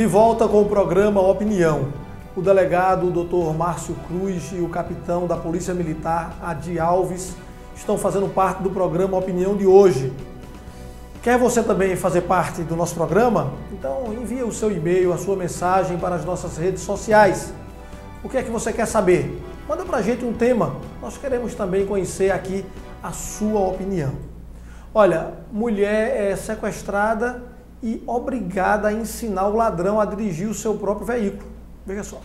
De volta com o programa Opinião. O delegado Dr. Márcio Cruz e o capitão da Polícia Militar, Adi Alves, estão fazendo parte do programa Opinião de hoje. Quer você também fazer parte do nosso programa? Então envie o seu e-mail, a sua mensagem para as nossas redes sociais. O que é que você quer saber? Manda para a gente um tema. Nós queremos também conhecer aqui a sua opinião. Olha, mulher é sequestrada e obrigada a ensinar o ladrão a dirigir o seu próprio veículo. Veja só.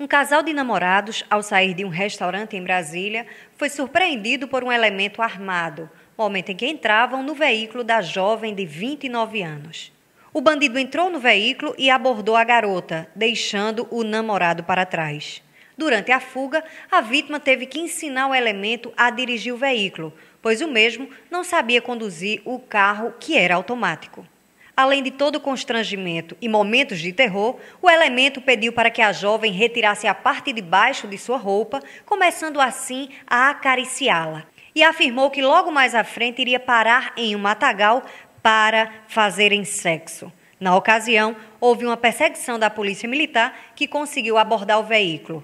Um casal de namorados, ao sair de um restaurante em Brasília, foi surpreendido por um elemento armado, momento em que entravam no veículo da jovem de 29 anos. O bandido entrou no veículo e abordou a garota, deixando o namorado para trás. Durante a fuga, a vítima teve que ensinar o elemento a dirigir o veículo, pois o mesmo não sabia conduzir o carro que era automático. Além de todo constrangimento e momentos de terror, o elemento pediu para que a jovem retirasse a parte de baixo de sua roupa, começando assim a acariciá-la. E afirmou que logo mais à frente iria parar em um matagal para fazerem sexo. Na ocasião, houve uma perseguição da polícia militar que conseguiu abordar o veículo.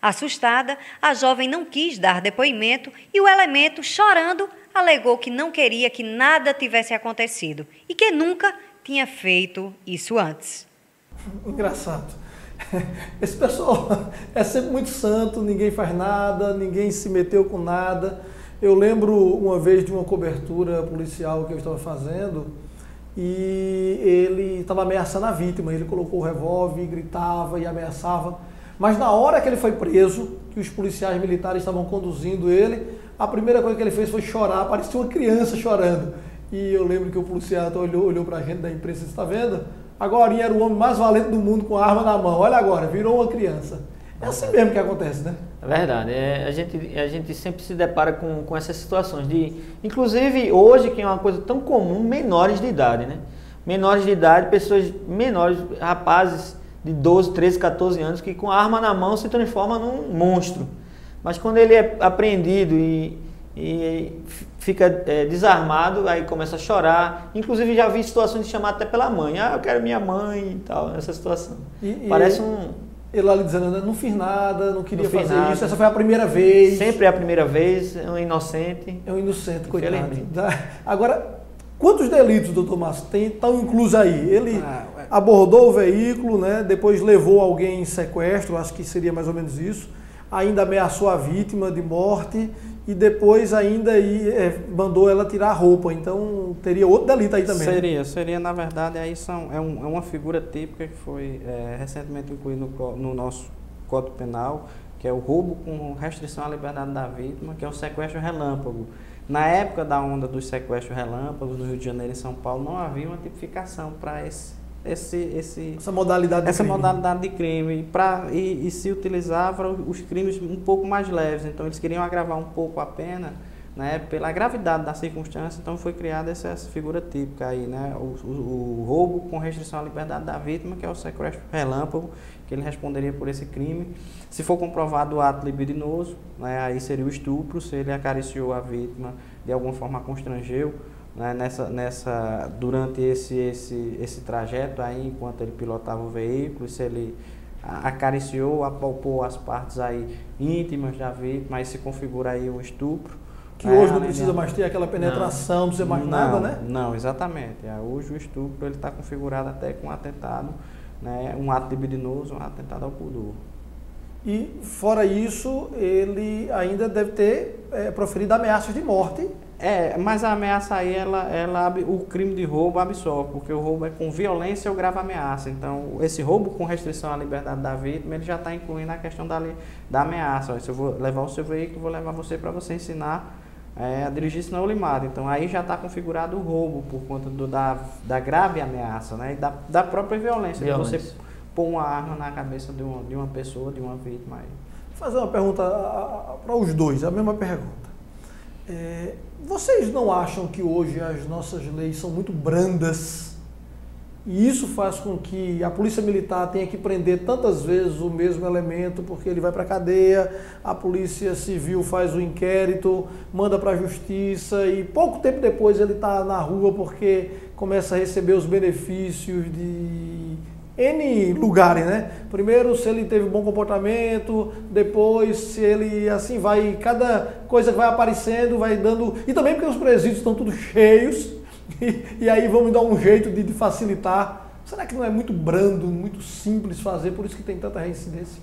Assustada, a jovem não quis dar depoimento e o elemento, chorando, alegou que não queria que nada tivesse acontecido e que nunca tinha feito isso antes. Engraçado. Esse pessoal é sempre muito santo, ninguém faz nada, ninguém se meteu com nada. Eu lembro uma vez de uma cobertura policial que eu estava fazendo e ele estava ameaçando a vítima. Ele colocou o revólver, gritava e ameaçava. Mas na hora que ele foi preso, que os policiais militares estavam conduzindo ele, a primeira coisa que ele fez foi chorar, parecia uma criança chorando. E eu lembro que o policial olhou, olhou para a gente da imprensa, está vendo? Agora era o homem mais valente do mundo com a arma na mão. Olha agora, virou uma criança. É assim mesmo que acontece, né? É verdade. É, a, gente, a gente sempre se depara com, com essas situações. de Inclusive, hoje, que é uma coisa tão comum, menores de idade, né? Menores de idade, pessoas menores, rapazes de 12, 13, 14 anos que com a arma na mão se transforma num monstro. Mas quando ele é apreendido e, e fica é, desarmado, aí começa a chorar. Inclusive já vi situações de chamar até pela mãe. Ah, eu quero minha mãe e tal, nessa situação. E, Parece um. Ele lá dizendo, não fiz nada, não queria Não fazer nada. isso, essa foi a primeira vez. Sempre é a primeira vez, é um inocente. É um inocente, coitado. Agora, quantos delitos, doutor Márcio, tem, estão inclusos aí? Ele Ah, ué. abordou o veículo, né? depois levou alguém em sequestro, acho que seria mais ou menos isso, ainda ameaçou a vítima de morte e depois ainda aí, é, mandou ela tirar a roupa. Então teria outro delito aí também. né? Seria, seria na verdade aí são, é, um- é uma figura típica que foi é, recentemente incluída no, no nosso Código Penal, que é o roubo com restrição à liberdade da vítima, que é o sequestro relâmpago. Na época da onda dos sequestros relâmpagos no Rio de Janeiro e São Paulo, não havia uma tipificação para esse, esse, esse, Essa modalidade de essa crime. modalidade de crime pra, e, e se utilizava os crimes um pouco mais leves. Então eles queriam agravar um pouco a pena né, pela gravidade da circunstância, então foi criada essa, essa figura típica aí, né, o, o- o roubo com restrição à liberdade da vítima, que é o sequestro relâmpago, que ele responderia por esse crime. Se for comprovado o ato libidinoso, né, aí seria o estupro, se ele acariciou a vítima, de alguma forma constrangeu, né, nessa, nessa, durante esse, esse, esse trajeto aí, enquanto ele pilotava o veículo, se ele acariciou, apalpou as partes aí íntimas da vítima, aí se configura aí um estupro. Que É, hoje não além precisa de- mais ter aquela penetração, não precisa mais não, nada, né? Não, exatamente. É, Hoje o estupro ele está configurado até com um atentado, né, um ato libidinoso, um atentado ao pudor. E fora isso, ele ainda deve ter é, proferido ameaças de morte. É, mas a ameaça aí, ela, ela, o crime de roubo absorve, porque o roubo é com violência ou grave ameaça. Então, esse roubo com restrição à liberdade da vítima, ele já está incluindo a questão da, da ameaça. Ó, se eu vou levar o seu veículo, vou levar você para você ensinar é, a dirigir senão eu lhe mato. Então, aí já está configurado o roubo por conta do, da, da grave ameaça, né? E da, da própria violência, de Violência. você pôr uma arma na cabeça de uma, de uma pessoa, de uma vítima. Aí. Vou fazer uma pergunta para os dois, a mesma pergunta. É, vocês não acham que hoje as nossas leis são muito brandas? E isso faz com que a polícia militar tenha que prender tantas vezes o mesmo elemento porque ele vai para a cadeia, a polícia civil faz o inquérito, manda para a justiça e pouco tempo depois ele está na rua porque começa a receber os benefícios de N lugares, né? Primeiro se ele teve bom comportamento, depois se ele assim vai, cada coisa que vai aparecendo vai dando. E também porque os presídios estão tudo cheios, e, e aí vamos dar um jeito de, de facilitar. Será que não é muito brando, muito simples fazer, por isso que tem tanta reincidência?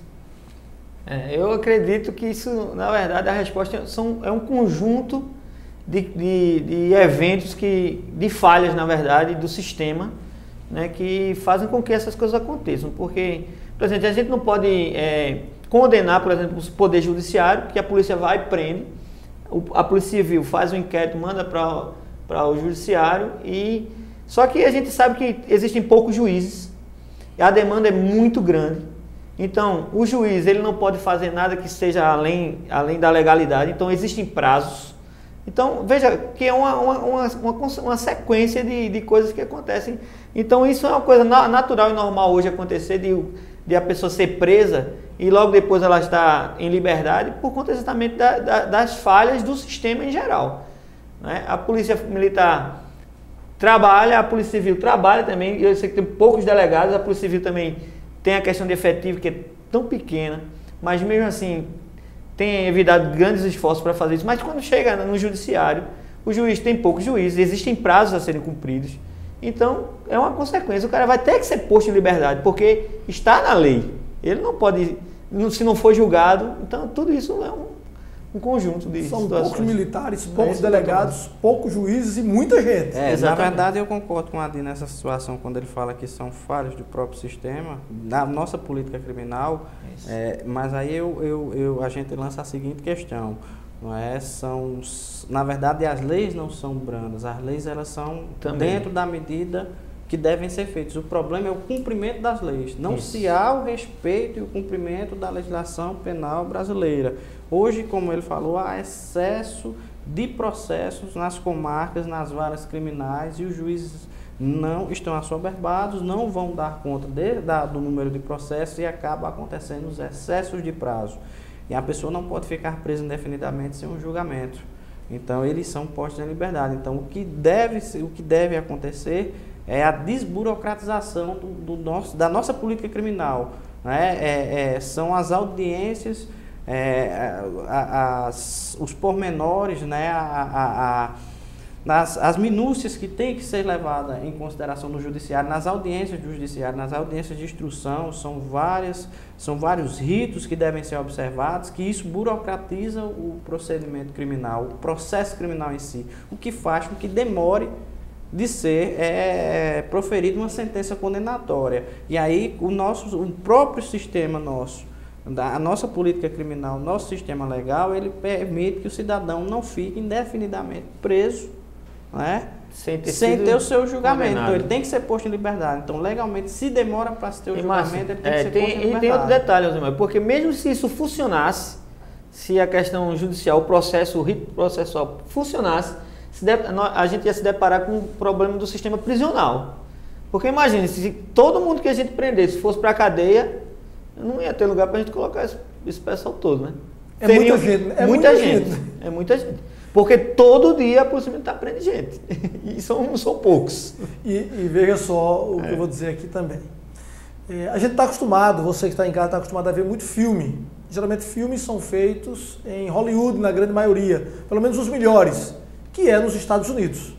É, eu acredito que isso, na verdade, a resposta são, é um conjunto de, de, de, eventos, que, de falhas, na verdade, do sistema, né, que fazem com que essas coisas aconteçam. Porque, por exemplo, a gente não pode é, condenar, por exemplo, o Poder Judiciário, que a polícia vai e prende, a Polícia Civil faz um inquérito, manda para o Judiciário, e só que a gente sabe que existem poucos juízes, a demanda é muito grande. Então, o juiz ele não pode fazer nada que seja além, além da legalidade, então existem prazos então, veja que é uma, uma, uma, uma sequência de, de coisas que acontecem. Então, isso é uma coisa natural e normal hoje acontecer, de, de a pessoa ser presa e logo depois ela está em liberdade por conta exatamente da, da, das falhas do sistema em geral. Né? A polícia militar trabalha, a polícia civil trabalha também, eu sei que tem poucos delegados, a polícia civil também tem a questão de efetivo que é tão pequena, mas mesmo assim tem evitado grandes esforços para fazer isso, mas quando chega no judiciário, o juiz tem poucos juízes, existem prazos a serem cumpridos. Então, é uma consequência. O cara vai ter que ser posto em liberdade, porque está na lei. Ele não pode, se não for julgado, então tudo isso é um um conjunto de São situações. poucos militares, poucos é delegados, poucos juízes e muita gente. É, na verdade, eu concordo com a Adi nessa situação, quando ele fala que são falhas do próprio sistema, da nossa política criminal, é, mas aí eu, eu, eu, a gente lança a seguinte questão. Não é? são, na verdade, as leis não são brandas, as leis elas são Também. dentro da medida que devem ser feitos. O problema é o cumprimento das leis. Não Isso. se há o respeito e o cumprimento da legislação penal brasileira. Hoje, como ele falou, há excesso de processos nas comarcas, nas varas criminais e os juízes não estão assoberbados, não vão dar conta de, da, do número de processos e acaba acontecendo os excessos de prazo. E a pessoa não pode ficar presa indefinidamente sem um julgamento. Então, eles são postos em liberdade. Então, o que deve, o que deve acontecer é a desburocratização do, do nosso, da nossa política criminal. Né? É, é, são as audiências, é, as, os pormenores, né? a, a, nas, as minúcias que têm que ser levadas em consideração no judiciário, nas audiências do judiciário, nas audiências de instrução, são várias, são vários ritos que devem ser observados, que isso burocratiza o procedimento criminal, o processo criminal em si, o que faz com que demore de ser é, proferida uma sentença condenatória. E aí o nosso, o próprio sistema nosso, a nossa política criminal, nosso sistema legal, ele permite que o cidadão não fique indefinidamente preso, né? Sem ter, sem ter o seu julgamento. Condenado. Então ele tem que ser posto em liberdade. Então, legalmente, se demora para ter o e julgamento, ele tem é, que ser tem, posto em liberdade. E tem outro detalhe, Osimar, porque mesmo se isso funcionasse, se a questão judicial, o processo, o rito processual funcionasse, a gente ia se deparar com o problema do sistema prisional. Porque imagine, se todo mundo que a gente prendesse fosse para a cadeia, não ia ter lugar para a gente colocar esse, esse, pessoal todo, né? É Teria, muita gente. É muita, gente. gente. É muita gente. Porque todo dia a Polícia Militar prende gente. E são, são poucos. E, e veja só o é. que eu vou dizer aqui também. É, a gente está acostumado, você que está em casa está acostumado a ver muito filme. Geralmente filmes são feitos em Hollywood, na grande maioria. Pelo menos os melhores que é nos Estados Unidos.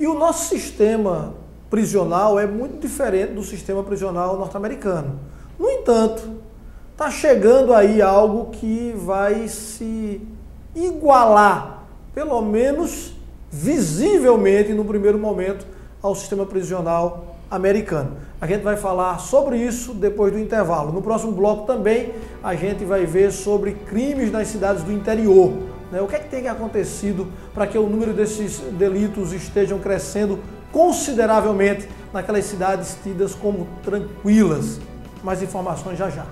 E o nosso sistema prisional é muito diferente do sistema prisional norte-americano. No entanto, está chegando aí algo que vai se igualar, pelo menos visivelmente no primeiro momento, ao sistema prisional americano. A gente vai falar sobre isso depois do intervalo. No próximo bloco também a gente vai ver sobre crimes nas cidades do interior. Né? O que é que tem acontecido para que o número desses delitos estejam crescendo consideravelmente naquelas cidades tidas como tranquilas? Mais informações já já.